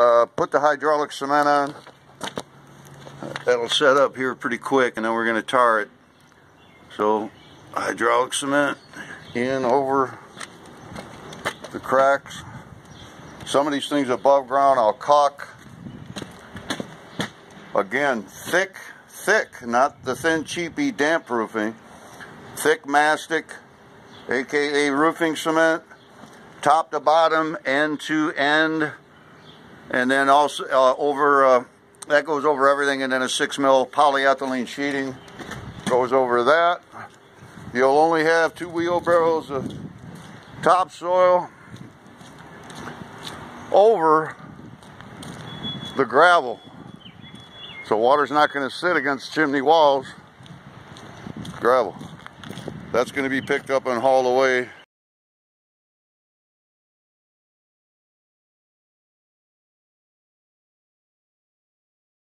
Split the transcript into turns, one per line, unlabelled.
uh, put the hydraulic cement on. That'll set up here pretty quick and then we're going to tar it. So hydraulic cement in over the cracks. Some of these things above ground I'll caulk. Again, thick, thick, not the thin cheapy damp proofing. Thick mastic, aka roofing cement, top to bottom, end to end. And then also uh, over, uh, that goes over everything, and then a six mil polyethylene sheeting goes over that. You'll only have two wheelbarrows of topsoil over the gravel. So water's not going to sit against chimney walls. Gravel. That's going to be picked up and hauled away